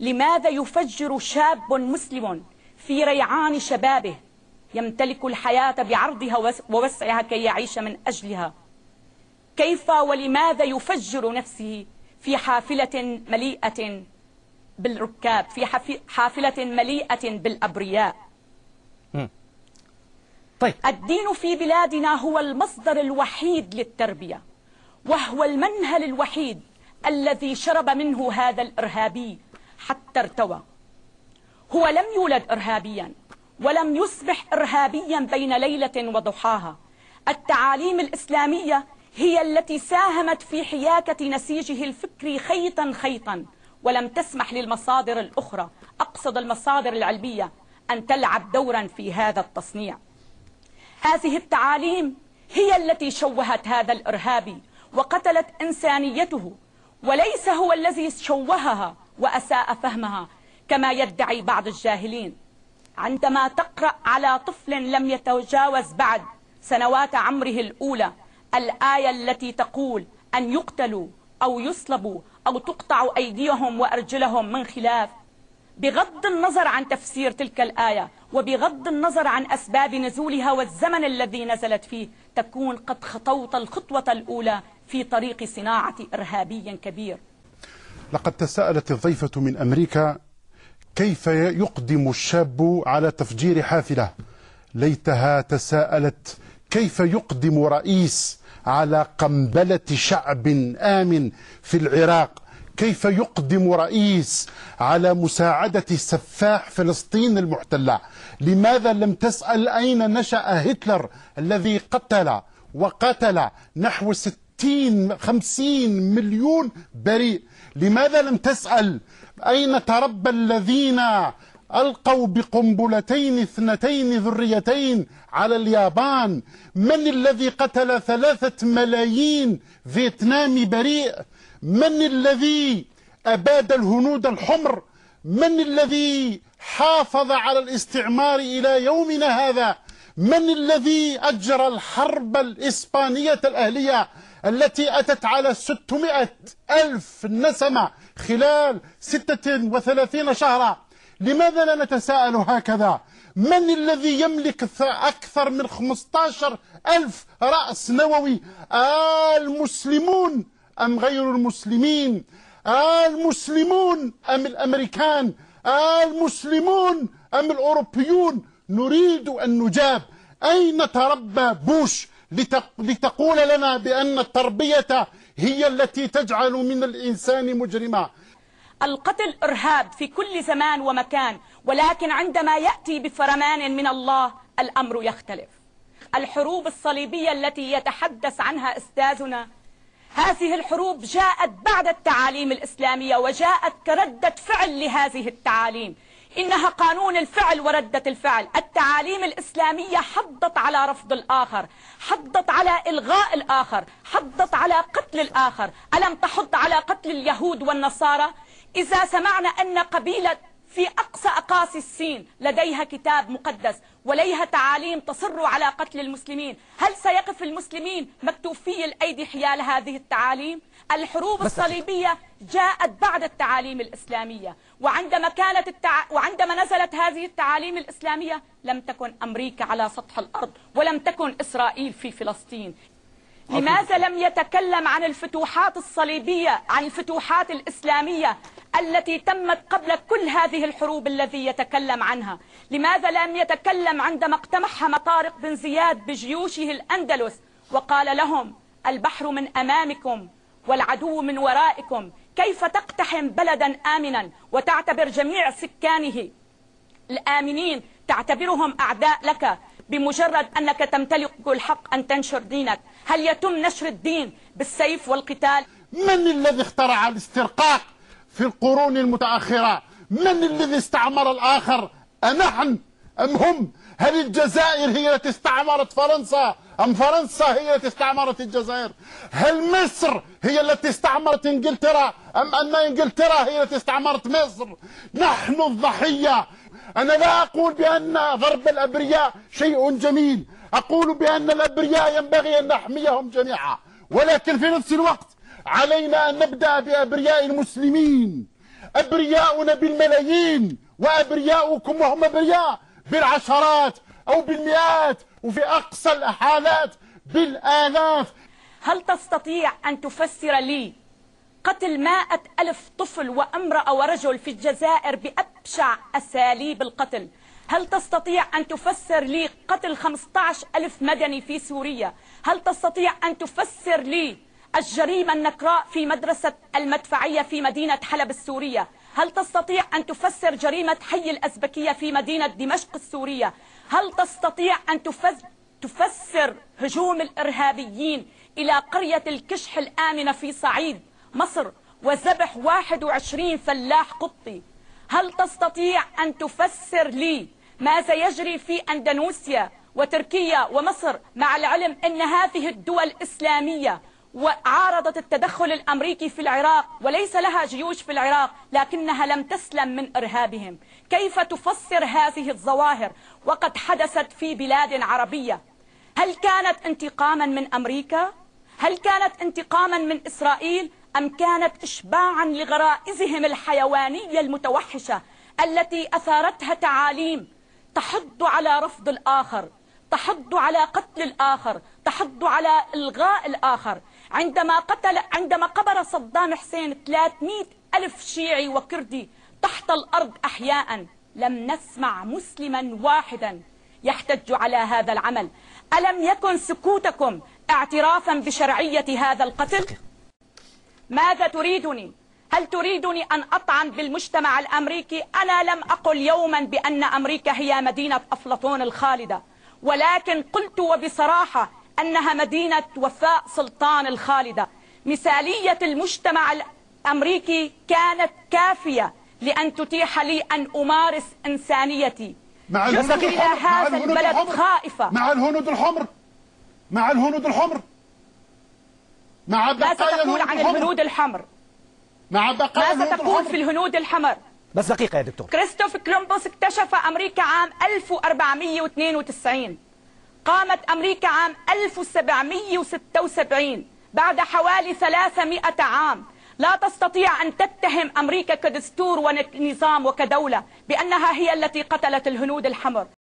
لماذا يفجر شاب مسلم في ريعان شبابه يمتلك الحياة بعرضها ووسعها كي يعيش من أجلها؟ كيف ولماذا يفجر نفسه في حافلة مليئة بالركاب في حافلة مليئة بالأبرياء؟ طيب. الدين في بلادنا هو المصدر الوحيد للتربية وهو المنهل الوحيد الذي شرب منه هذا الإرهابي. حتى ارتوى. هو لم يولد إرهابيا ولم يصبح إرهابيا بين ليلة وضحاها. التعاليم الإسلامية هي التي ساهمت في حياكة نسيجه الفكري خيطا خيطا ولم تسمح للمصادر الأخرى أقصد المصادر العلمية أن تلعب دورا في هذا التصنيع. هذه التعاليم هي التي شوهت هذا الإرهابي وقتلت إنسانيته وليس هو الذي شوهها. وأساء فهمها كما يدعي بعض الجاهلين. عندما تقرأ على طفل لم يتجاوز بعد سنوات عمره الأولى الآية التي تقول أن يقتلوا أو يصلبوا أو تقطع أيديهم وأرجلهم من خلاف. بغض النظر عن تفسير تلك الآية وبغض النظر عن أسباب نزولها والزمن الذي نزلت فيه تكون قد خطوت الخطوة الأولى في طريق صناعة إرهابي كبير. لقد تساءلت الضيفة من أمريكا كيف يقدم الشاب على تفجير حافلة؟ ليتها تساءلت كيف يقدم رئيس على قنبلة شعب آمن في العراق؟ كيف يقدم رئيس على مساعدة سفاح فلسطين المحتلة؟ لماذا لم تسأل أين نشأ هتلر الذي قتل وقتل نحو ستين خمسين مليون بريء. لماذا لم تسأل؟ أين تربى الذين ألقوا بقنبلتين اثنتين ذريتين على اليابان؟ من الذي قتل ثلاثة ملايين فيتنامي بريء؟ من الذي أباد الهنود الحمر؟ من الذي حافظ على الاستعمار إلى يومنا هذا؟ من الذي أجرى الحرب الإسبانية الأهلية؟ التي أتت على 600 ألف نسمة خلال 36 شهرا. لماذا لا نتساءل هكذا؟ من الذي يملك أكثر من 15 ألف رأس نووي؟ المسلمون أم غير المسلمين؟ المسلمون أم الأمريكان؟ المسلمون أم الأوروبيون؟ نريد أن نجاب. أين تربى بوش؟ لتقول لنا بأن التربية هي التي تجعل من الإنسان مجرما. القتل إرهاب في كل زمان ومكان ولكن عندما يأتي بفرمان من الله الأمر يختلف. الحروب الصليبية التي يتحدث عنها أستاذنا هذه الحروب جاءت بعد التعاليم الإسلامية وجاءت كردة فعل لهذه التعاليم. إنها قانون الفعل وردة الفعل. التعاليم الإسلامية حضت على رفض الآخر حضت على إلغاء الآخر حضت على قتل الآخر. ألم تحض على قتل اليهود والنصارى؟ إذا سمعنا أن قبيلة في أقصى أقاصي الصين لديها كتاب مقدس وليها تعاليم تصر على قتل المسلمين. هل سيقف المسلمين مكتوفي الأيدي حيال هذه التعاليم؟ الحروب الصليبية جاءت بعد التعاليم الإسلامية وعندما كانت التع... وعندما نزلت هذه التعاليم الإسلامية لم تكن أمريكا على سطح الأرض ولم تكن إسرائيل في فلسطين. لماذا لم يتكلم عن الفتوحات الصليبية عن الفتوحات الإسلامية؟ التي تمت قبل كل هذه الحروب الذي يتكلم عنها. لماذا لم يتكلم عندما اقتمح مطارق بن زياد بجيوشه الأندلس وقال لهم البحر من أمامكم والعدو من ورائكم كيف تقتحم بلدا آمنا وتعتبر جميع سكانه؟ الآمنين تعتبرهم أعداء لك بمجرد أنك تمتلك الحق أن تنشر دينك. هل يتم نشر الدين بالسيف والقتال؟ من الذي اخترع الاسترقاق؟ في القرون المتأخرة من الذي استعمر الآخر؟ أنحن؟ أم هم؟ هل الجزائر هي التي استعمرت فرنسا؟ أم فرنسا هي التي استعمرت الجزائر؟ هل مصر هي التي استعمرت إنجلترا؟ أم أن إنجلترا هي التي استعمرت مصر؟ نحن الضحية. أنا لا أقول بأن ضرب الأبرياء شيء جميل. أقول بأن الأبرياء ينبغي أن نحميهم جميعا. ولكن في نفس الوقت علينا أن نبدأ بأبرياء المسلمين. أبرياؤنا بالملايين وأبرياؤكم وهم أبرياء بالعشرات أو بالمئات وفي أقصى الحالات بالآلاف. هل تستطيع أن تفسر لي قتل مائة ألف طفل وامرأة ورجل في الجزائر بأبشع أساليب القتل؟ هل تستطيع أن تفسر لي قتل 15 ألف مدني في سوريا؟ هل تستطيع أن تفسر لي الجريمة النكراء في مدرسة المدفعية في مدينة حلب السورية. هل تستطيع أن تفسر جريمة حي الأزبكية في مدينة دمشق السورية؟ هل تستطيع أن تفسر هجوم الإرهابيين إلى قرية الكشح الآمنة في صعيد مصر وذبح 21 فلاح قطي هل تستطيع أن تفسر لي ماذا يجري في أندونيسيا وتركيا ومصر مع العلم أن هذه الدول إسلامية وعارضت التدخل الأمريكي في العراق وليس لها جيوش في العراق لكنها لم تسلم من إرهابهم كيف تفسر هذه الظواهر وقد حدثت في بلاد عربية هل كانت انتقاما من أمريكا؟ هل كانت انتقاما من إسرائيل؟ أم كانت إشباعا لغرائزهم الحيوانية المتوحشة التي أثارتها تعاليم تحض على رفض الآخر تحض على قتل الآخر تحض على إلغاء الآخر. عندما قتل عندما قبر صدام حسين 300 ألف شيعي وكردي تحت الأرض أحياء لم نسمع مسلما واحدا يحتج على هذا العمل. ألم يكن سكوتكم اعترافا بشرعية هذا القتل؟ ماذا تريدني؟ هل تريدني أن أطعن بالمجتمع الأمريكي؟ أنا لم أقل يوما بأن أمريكا هي مدينة أفلاطون الخالدة. ولكن قلت وبصراحة أنها مدينة وفاء سلطان الخالدة. مثالية المجتمع الأمريكي كانت كافية لأن تتيح لي أن أمارس إنسانيتي. مع الهنود إلى هذا البلد خائفة. مع الهنود الحمر مع الهنود الحمر مع بقايا ماذا تقول عن الهنود الحمر. مع بقايا ماذا تقول في الهنود الحمر. بس دقيقة يا دكتور. كريستوف كولومبوس اكتشف أمريكا عام 1492 قامت أمريكا عام 1776 بعد حوالي 300 عام. لا تستطيع أن تتهم أمريكا كدستور ونظام وكدولة بأنها هي التي قتلت الهنود الحمر.